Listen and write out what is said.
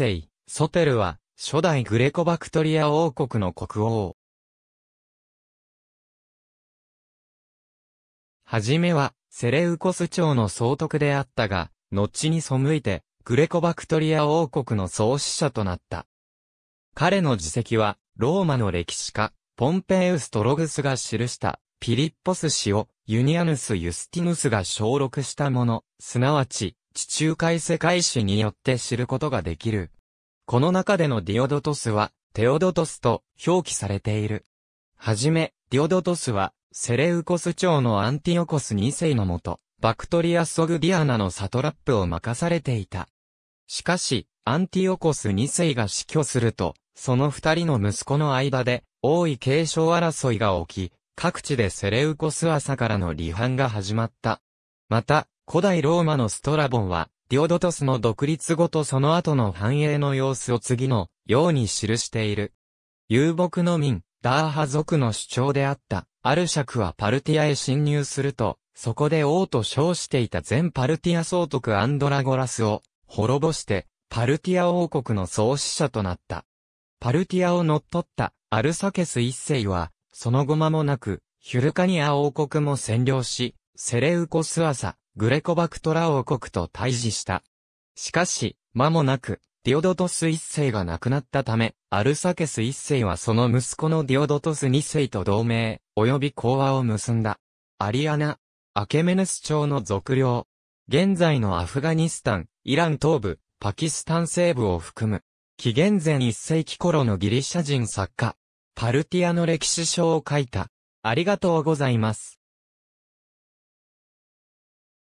世、ソテルは、初代グレコバクトリア王国の国王。はじめは、セレウコス朝の総督であったが、後に背いて、グレコバクトリア王国の創始者となった。彼の自責は、ローマの歴史家、ポンペイウストログスが記したピリッポス氏をユニアヌス・ユスティヌスが小録したもの、すなわち、地中海世界史によって知ることができる。この中でのディオドトスは、テオドトスと表記されている。はじめ、ディオドトスは、セレウコス朝のアンティオコス2世のもと、バクトリア・ソグディアナのサトラップを任されていた。しかし、アンティオコス2世が死去すると、その二人の息子の間で、王位継承争いが起き、各地でセレウコス朝からの離反が始まった。また、古代ローマのストラボンは、ディオドトスの独立後とその後の繁栄の様子を次のように記している。遊牧の民、ダーハ族の主張であった、アルシャクはパルティアへ侵入すると、そこで王と称していた全パルティア総督アンドラゴラスを滅ぼして、パルティア王国の創始者となった。パルティアを乗っ取ったアルサケス一世は、その後間もなく、ヒュルカニア王国も占領し、セレウコスアサ、グレコバクトラ王国と対峙した。しかし、間もなく、ディオドトス一世が亡くなったため、アルサケス一世はその息子のディオドトス二世と同盟、及び講和を結んだ。アリアナ、アケメネス朝の属領。現在のアフガニスタン、イラン東部、パキスタン西部を含む。紀元前1世紀頃のギリシャ人作家。パルティアの歴史書を書いた。ありがとうございます。